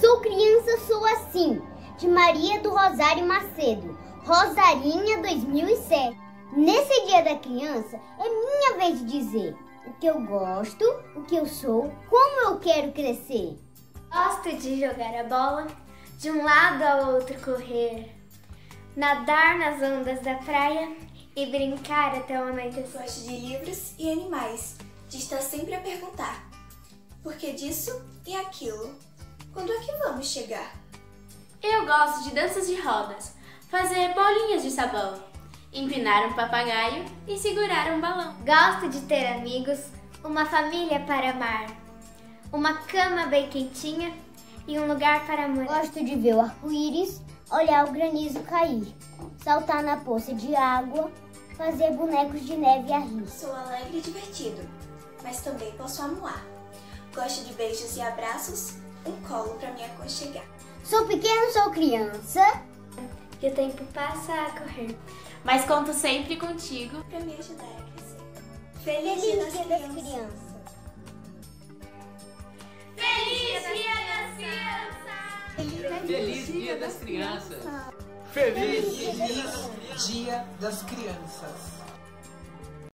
Sou criança, sou assim, de Maria do Rosário Macedo, Rosarinha 2007. Nesse dia da criança, é minha vez de dizer o que eu gosto, o que eu sou, como eu quero crescer. Gosto de jogar a bola, de um lado ao outro correr, nadar nas ondas da praia e brincar até o anoitecer. Gosto de livros e animais, de estar sempre a perguntar: por que disso e aquilo? Quando é que vamos chegar? Eu gosto de danças de rodas, fazer bolinhas de sabão, empinar um papagaio e segurar um balão. Gosto de ter amigos, uma família para amar, uma cama bem quentinha e um lugar para morar. Gosto de ver o arco-íris, olhar o granizo cair, saltar na poça de água, fazer bonecos de neve a rir. Sou alegre e divertido, mas também posso amuar. Gosto de beijos e abraços, um colo para me aconchegar. Sou pequeno, sou criança. E o tempo passa a correr. Mas conto sempre contigo para me ajudar a crescer. Feliz, Dia das, Crianças. crianças. Feliz Dia das Crianças! Feliz Dia das Crianças! Feliz Dia das Crianças!